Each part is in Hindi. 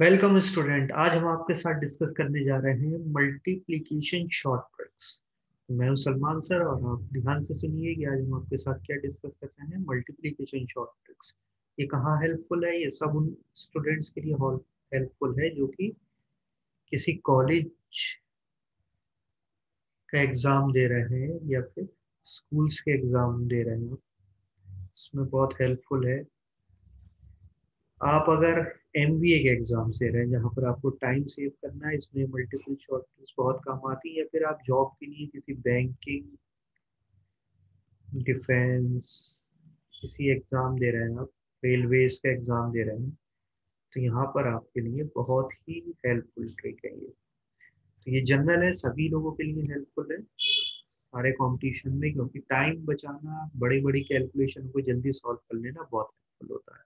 वेलकम स्टूडेंट आज हम आपके साथ डिस्कस करने जा रहे हैं मल्टीप्लीकेशन शॉर्ट ट्रिक्स मैं हूँ सलमान सर और आप ध्यान से सुनिए कि आज हम आपके साथ क्या डिस्कस कर रहे हैं मल्टीप्लिकेशन शॉर्ट ट्रिक्स ये कहाँ हेल्पफुल है? ये सब उन स्टूडेंट्स के लिए हेल्पफुल है जो कि किसी कॉलेज का एग्ज़ाम दे रहे हैं या फिर स्कूल्स के एग्ज़ाम दे रहे हैं। इसमें बहुत हेल्पफुल है। आप अगर एम बी ए के एग्ज़ाम दे रहे हैं, जहाँ पर आपको टाइम सेव करना है, इसमें मल्टीपल शॉर्ट बहुत काम आती है। या फिर आप जॉब के लिए किसी बैंकिंग डिफेंस किसी एग्ज़ाम दे रहे हैं आप रेलवेज का एग्ज़ाम दे रहे हैं तो यहाँ पर आपके लिए बहुत ही हेल्पफुल ट्रिक है ये। तो ये जनरल है, सभी लोगों के लिए हेल्पफुल है, सारे कंपटीशन में, क्योंकि टाइम बचाना बड़ी बड़ी कैलकुलेशन को जल्दी सॉल्व कर लेना बहुत हेल्पफुल होता है।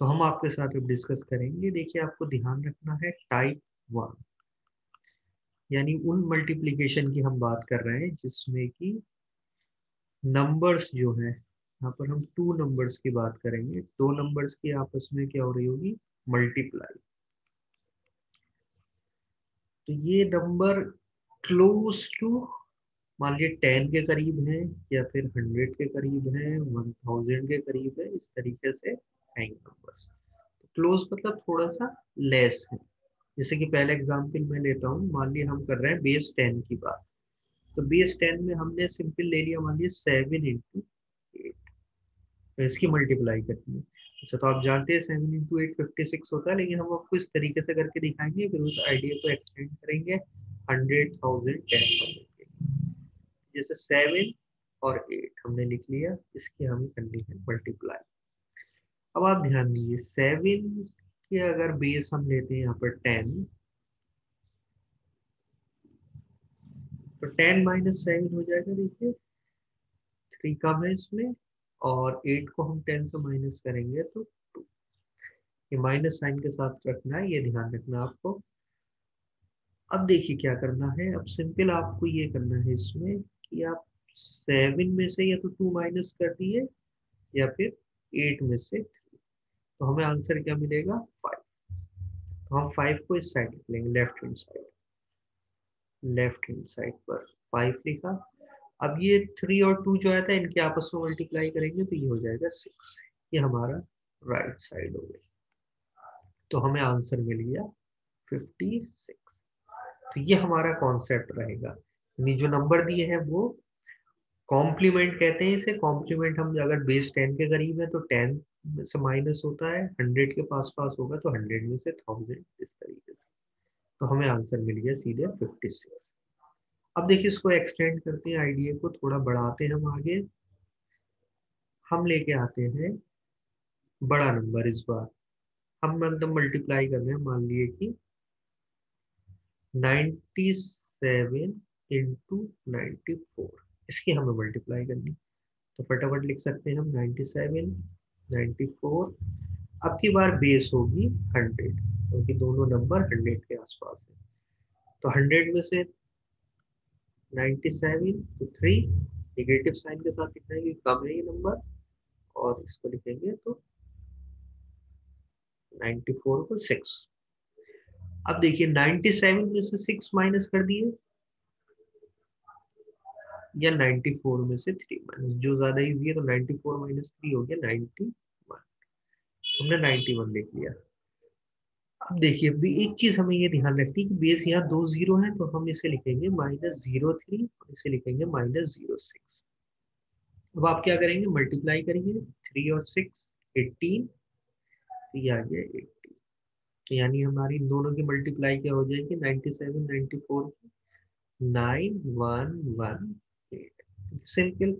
तो हम आपके साथ अब डिस्कस करेंगे। देखिए, आपको ध्यान रखना है टाइप वन यानी उन मल्टीप्लिकेशन की हम बात कर रहे हैं जिसमें कि नंबर्स जो है, यहाँ पर हम टू नंबर्स की बात करेंगे। दो नंबर्स की आपस में क्या हो रही होगी? मल्टीप्लाई तो ये नंबर क्लोज टू मान लीजिए टेन के करीब है या फिर हंड्रेड के करीब है वन थाउज़ेंड के करीब है, इस तरीके से आएँगे तो क्लोज मतलब थोड़ा सा लेस है। जैसे कि पहले एग्ज़ाम्पल मैं लेता हूँ, मान लिया हम कर रहे हैं बेस टेन की बात। तो बेस टेन में हमने सिंपल ले लिया, मान लिया सेवन इंटू एट इसकी मल्टीप्लाई करनी है। अच्छा तो आप जानते हैं seven into eight fifty six होता है, लेकिन हम आपको इस तरीके से करके दिखाएँगे, फिर उस आइडिया को एक्सटेंड करेंगे हंड्रेड थाउज़ेंड टेन थाउज़ेंड के जैसे सेवन और एट हमने लिख लिया, इसकी हमें करनी है मल्टीप्लाई अब आप ध्यान दीजिए सेवन के अगर बेस हम लेते हैं यहाँ पर टेन तो टेन माइनस सेवन हो जाएगा, देखिए थ्री कम है इसमें, और एट को हम टेन से माइनस करेंगे तो टू ये माइनस साइन के साथ रखना है, ये ध्यान रखना आपको। अब देखिए क्या करना है, अब सिंपल आपको ये करना है इसमें कि आप सेवन में से या तो टू माइनस कर दिए, या फिर एट में से तो हमें आंसर क्या मिलेगा? फाइव तो हम फाइव को इस साइड लिख लेंगे left hand side left hand side पर फाइव लिखा। अब ये थ्री और टू जो आया था, इनके आपस में मल्टीप्लाई करेंगे तो ये हो जाएगा सिक्स ये हमारा राइट साइड हो गई तो हमें आंसर मिल गया फिफ्टी सिक्स तो ये हमारा कॉन्सेप्ट रहेगा। जो नंबर दिए हैं वो कॉम्प्लीमेंट कहते हैं इसे। कॉम्प्लीमेंट हम अगर बेस टेन के करीब है तो टेन से माइनस होता है। हंड्रेड के पास पास होगा तो हंड्रेड में से थाउज़ेंड इस तरीके से। तो हमें आंसर मिल गया सीधे फिफ्टी सिक्स अब देखिए इसको एक्सटेंड करते हैं आइडिया को थोड़ा बढ़ाते हैं हम आगे। हम लेके आते हैं, बड़ा नंबर इस बार। हम मतलब मल्टीप्लाई कर रहे हैं, मान लिए कि ninety seven into ninety four इसकी हमें मल्टीप्लाई करनी तो फटाफट लिख सकते हैं हम नाइन्टी सेवन 94 अब की बार बेस होगी 100 क्योंकि दोनों नंबर 100 के आसपास है। तो 100 में से 97 तो 3 निगेटिव साइन के साथ लिखना है कम है ये नंबर और इसको लिखेंगे तो 94 को 6 अब देखिए 97 में से 6 माइनस कर दिए। या 94 में से 3 माइनस जो ज़्यादा इजी है तो 94 माइनस थ्री हो गया 91 हमने 91 लिख लिया। अब देखिए, अभी एक चीज़ हमें ये ध्यान रखती है कि बेस यहाँ दो ज़ीरो है तो हम इसे लिखेंगे माइनस ज़ीरो थ्री और इसे लिखेंगे माइनस ज़ीरो सिक्स अब आप क्या करेंगे? मल्टीप्लाई करेंगे। थ्री और सिक्स एटीन तो ये आ गया एटीन तो यानी हमारी दोनों की मल्टीप्लाई क्या हो जाएगी? Ninety seven ninety four nine one one simple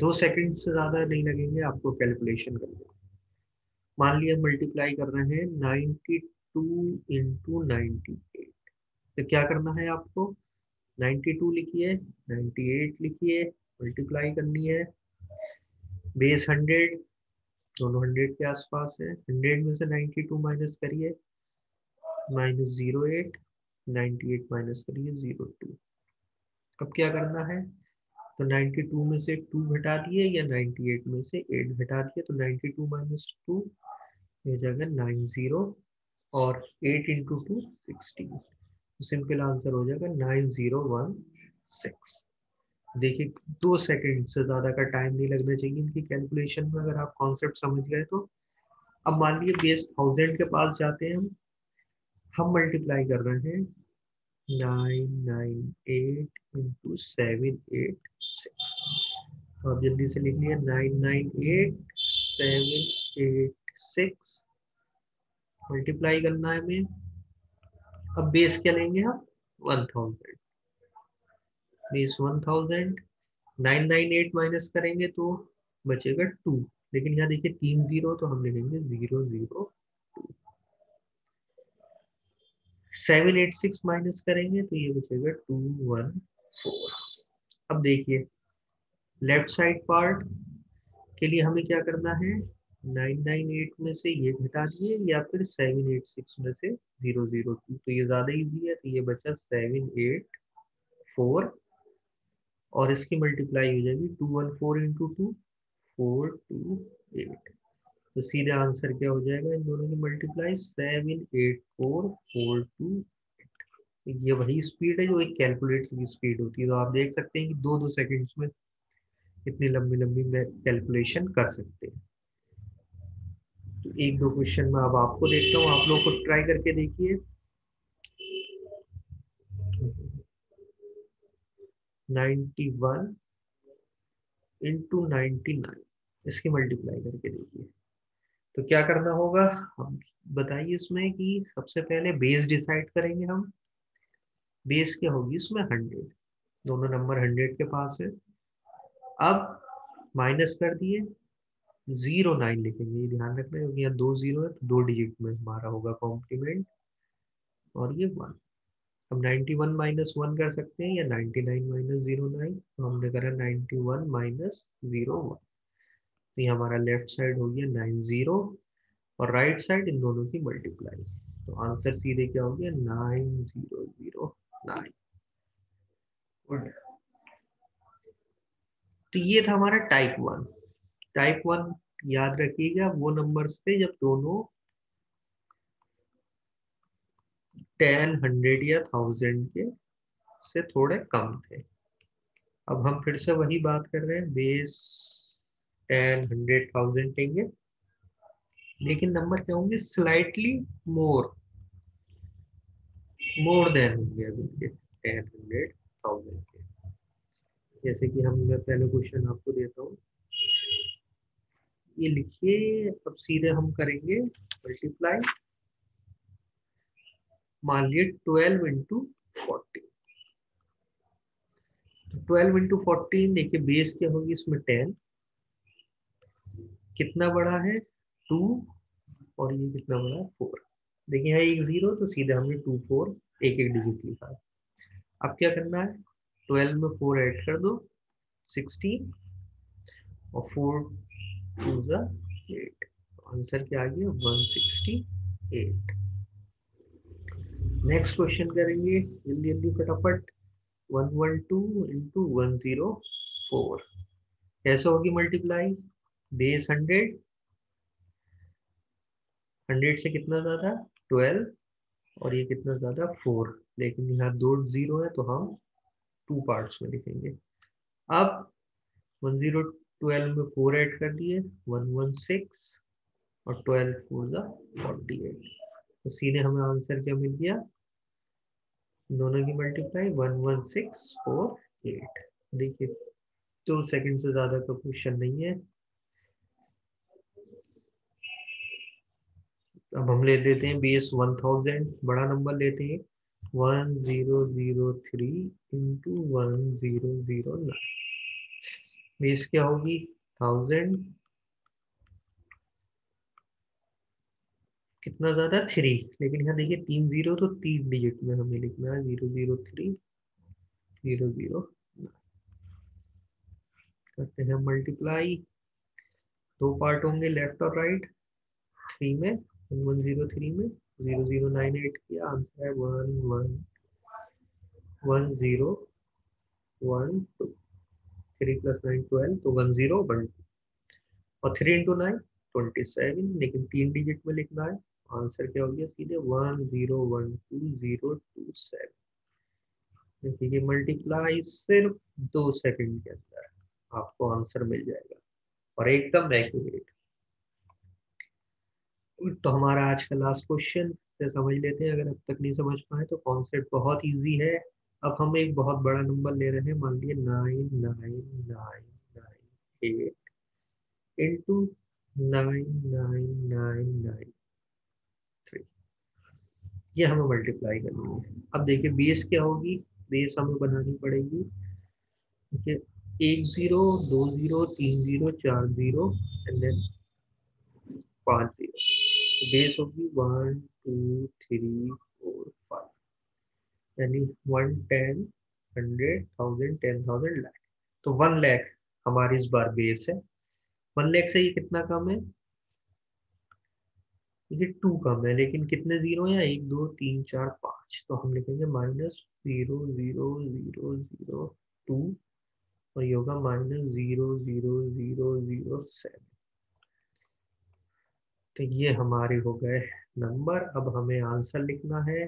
दो सेकंड से ज़्यादा नहीं लगेंगे आपको कैलकुलेशन करने मान लिया मल्टीप्लाई कर रहे हैं ninety two into ninety eight तो क्या करना है आपको? नाइन्टी टू लिखिए नाइन्टी एट लिखिए मल्टीप्लाई करनी है। बेस हंड्रेड दोनों हंड्रेड के आसपास है। हंड्रेड में से नाइन्टी टू माइनस करिए minus zero eight ninety eight minus करिए ज़ीरो टू अब क्या करना है? तो 92 में से 2 घटा दिए या 98 में से 8 घटा दिए तो 92 टू माइनस टू हो जाएगा 90 और eight into two sixteen simple answer हो जाएगा नाइन ज़ीरो वन सिक्स देखिए, दो सेकंड से ज़्यादा का टाइम नहीं लगना चाहिए इनकी कैलकुलेशन में, अगर आप कॉन्सेप्ट समझ गए तो। अब मान लीजिए बेस थाउज़ेंड के पास जाते हैं हम हम मल्टीप्लाई कर रहे हैं nine nine eight into seven eight आप जल्दी से लिख लिया nine nine eight seven eight six multiply करना है हमें। अब बेस क्या लेंगे हम one thousand base one thousand nine nine eight minus करेंगे तो बचेगा टू लेकिन यहाँ देखिए तीन ज़ीरो तो हम लिखेंगे zero zero two seven eight six minus करेंगे तो ये बचेगा टू वन फोर अब देखिए। लेफ़्ट साइड पार्ट के लिए हमें क्या करना है? नाइन नाइन एट में से ये घटा दिए या फिर सेवन एट सिक्स में से ज़ीरो ज़ीरो टू तो ये ज़्यादा इजी है तो ये बचा सेवन एट फोर और इसकी मल्टीप्लाई हो जाएगी two one four into two four two eight तो सीधे आंसर क्या हो जाएगा? इन दोनों की multiply seven eight four four two eight ये वही स्पीड है, जो एक कैलकुलेटर की स्पीड होती है। तो आप देख सकते हैं कि दो दो सेकंड्स में इतनी लंबी लंबी कैलकुलेशन कर सकते हैं। तो एक दो क्वेश्चन में अब आपको देखता हूँ, आप लोग को ट्राई करके देखिए। Ninety one into ninety nine इसकी मल्टीप्लाई करके देखिए। तो क्या करना होगा, हम बताइए इसमें कि सबसे पहले बेस डिसाइड करेंगे हम। बेस क्या होगी इसमें हंड्रेड दोनों नंबर हंड्रेड के पास है। अब माइनस कर दिए, ज़ीरो नाइन लिखेंगे, ये ध्यान रखना, क्योंकि यहाँ दो ज़ीरो है तो दो डिजिट में हमारा होगा कॉम्प्लीमेंट और ये वन। हम 91 वन माइनस वन कर सकते हैं, या 99 नाइन माइनस ज़ीरो नाइन तो हमने करा 91 वन माइनस ज़ीरो वन तो ये हमारा लेफ़्ट साइड हो गया नाइन ज़ीरो और राइट साइड इन दोनों की मल्टीप्लाई तो आंसर सीधे क्या हो गया नाइन ज़ीरो ज़ीरो नाइन तो ये था हमारा टाइप वन टाइप वन याद रखिएगा, वो नंबर थे जब दोनों टेन हंड्रेड या थाउज़ेंड के से थोड़े कम थे। अब हम फिर से वही बात कर रहे हैं बेस टेन हंड्रेड थाउज़ेंड लेंगे। लेकिन नंबर क्या होंगे? स्लाइटली मोर मोर देन होंगे अभी टेन हंड्रेड थाउज़ेंड के। जैसे कि हम मैं पहले क्वेश्चन आपको देता हूँ। ये लिखिए, अब सीधे हम करेंगे मल्टीप्लाई मान लिए twelve into fourteen twelve into fourteen देखिए बेस क्या होगी, इसमें टेन कितना बड़ा है? टू और ये कितना बड़ा है? फोर देखिए यहाँ एक ज़ीरो तो सीधे हमने टू फोर एक एक डिजिट लिखा है। अब क्या करना है? ट्वेल्व में फोर ऐड कर दो सिक्सटीन और फोर टू एट आंसर क्या आ गया? One sixty eight. Next question करेंगे, जल्दी जल्दी फटाफट. One one two into one zero four. कैसे होगी मल्टीप्लाई बेस हंड्रेड हंड्रेड से कितना ज़्यादा? ट्वेल्व और ये कितना ज़्यादा? फोर लेकिन यहाँ दो ज़ीरो है तो हम टू पार्ट्स में लिखेंगे। अब वन ज़ीरो ट्वेल्व में फोर ऐड कर दिए वन वन सिक्स और ट्वेल्व फोर फोर्टी एट तो सीधे हमें आंसर क्या मिल गया? दोनों की multiply one one six four eight देखिए दो सेकंड से ज़्यादा का क्वेश्चन नहीं है। अब हम ले लेते हैं बी एस वन थाउज़ेंड बड़ा नंबर लेते हैं। One zero zero three into one zero zero nine base क्या होगी थाउज़ेंड कितना ज़्यादा? थ्री लेकिन यहाँ देखिए तीन ज़ीरो तो तीन डिजिट में हमें लिखना है। Zero zero three zero zero करते हैं मल्टीप्लाई दो पार्ट होंगे लेफ़्ट और राइट थ्री में वन ज़ीरो थ्री में। Zero zero nine eight answer है one one one zero one two three plus nine twelve तो वन ज़ीरो वन और three into nine twenty seven लेकिन तीन डिजिट में लिखना है। आंसर क्या हो गया? सीधे one zero one two zero two seven देखिए मल्टीप्लाई सिर्फ़ दो सेकंड के अंदर आपको आंसर मिल जाएगा। और एकदम एक्यूरेट तो हमारा आज का लास्ट क्वेश्चन से समझ लेते हैं, अगर अब तक नहीं समझ पाए तो कॉन्सेप्ट बहुत इजी है। अब हम एक बहुत बड़ा नंबर ले रहे हैं, मान लीजिए nine nine nine nine eight into nine nine nine nine three ये हमें मल्टीप्लाई करनी है। अब देखिए बेस क्या होगी? बेस हमें बनानी पड़ेगी। ठीक है एक ज़ीरो दो ज़ीरो तीन ज़ीरो चार ज़ीरो एंड देन पाँच ज़ीरो बेस होगी one two three four five यानी one ten hundred thousand ten thousand lakh तो वन लैख हमारी इस बार बेस है। वन लैख से ये कितना कम है? ये टू कम है, लेकिन कितने ज़ीरो है? एक, दो, तीन, चार, पाँच। तो हम लिखेंगे minus zero zero zero zero two और ये होगा minus zero zero zero zero seven तो ये हमारे हो गए नंबर। अब हमें आंसर लिखना है।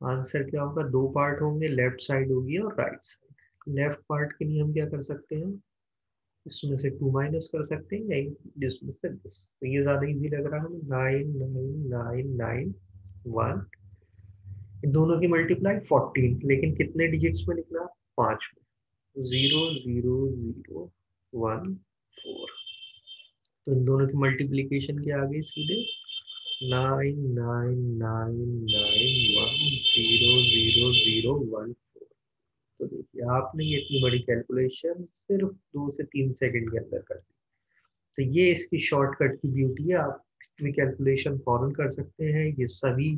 आंसर क्या होगा? दो पार्ट होंगे, लेफ़्ट साइड होगी और राइट साइड। लेफ़्ट पार्ट के लिए हम क्या कर सकते हैं? इसमें से टू माइनस कर सकते हैं या जिसमें से दिस? तो ये ज़्यादा इजी लग रहा है nine nine nine nine, one. दोनों की मल्टीप्लाई फोर्टीन लेकिन कितने डिजिट्स में निकला पाँच में। Zero zero zero one four तो इन दोनों की मल्टीप्लीकेशन क्या आ गई सीधे nine nine nine nine one zero zero zero one तो देखिए, आपने ये इतनी बड़ी कैलकुलेशन सिर्फ़ दो से तीन सेकंड के अंदर कर दी। तो ये इसकी शॉर्टकट की ब्यूटी है। आप भी कैलकुलेशन फॉरन कर सकते हैं। ये सभी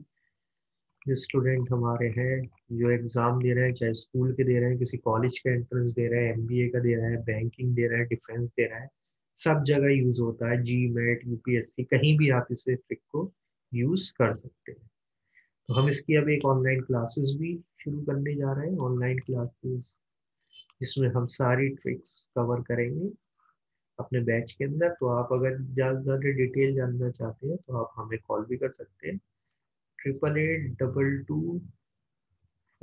जो स्टूडेंट हमारे हैं, जो एग्ज़ाम दे रहे हैं, चाहे स्कूल के दे रहे हैं, किसी कॉलेज का एंट्रेंस दे रहे हैं एमबीए का दे रहे हैं बैंकिंग दे रहे हैं डिफेंस दे रहे हैं सब जगह यूज़ होता है जी मेट यूपीएससी कहीं भी आप इसे ट्रिक को यूज़ कर सकते हैं। तो हम इसकी अब एक ऑनलाइन क्लासेस भी शुरू करने जा रहे हैं। ऑनलाइन क्लासेस जिसमें हम सारी ट्रिक्स कवर करेंगे अपने बैच के अंदर। तो आप अगर ज़्यादा ज़्यादा डिटेल जानना चाहते हैं तो आप हमें कॉल भी कर सकते हैं। Triple eight double two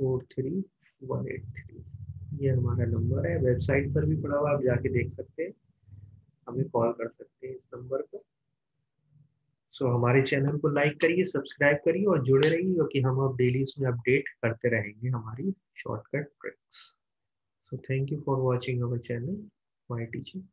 four three one eight three ये हमारा नंबर है। वेबसाइट पर भी पड़ा हुआ आप जाके देख सकते हैं। हमें कॉल कर सकते हैं इस नंबर पर। सो so, हमारे चैनल को लाइक करिए सब्सक्राइब करिए और जुड़े रहिए क्योंकि हम अब डेली इसमें अपडेट करते रहेंगे हमारी shortcut tricks so thank you for watching our channel my teaching